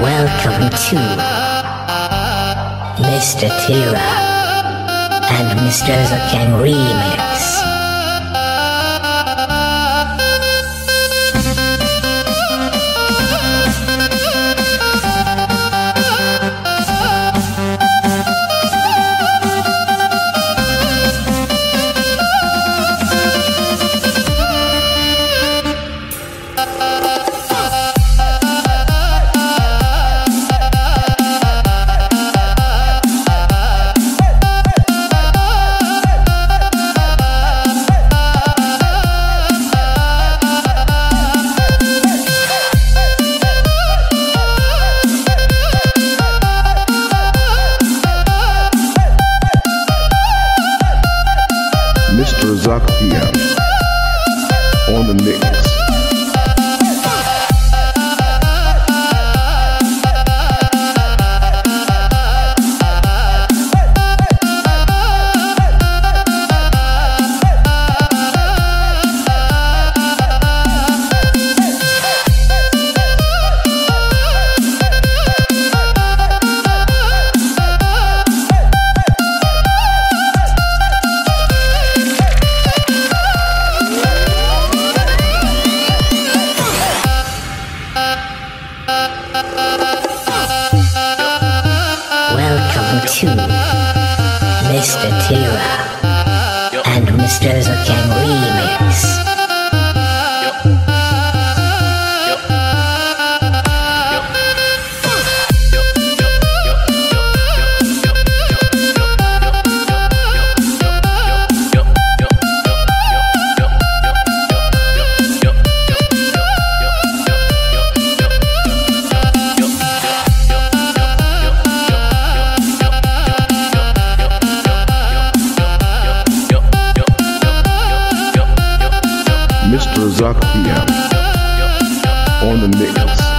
Welcome to Mr. Tira and Mr. Zakang Remix. Mr. Zakia Mr. Tira and Mr. Zakang Remix. Mr. Zaktian on the mix.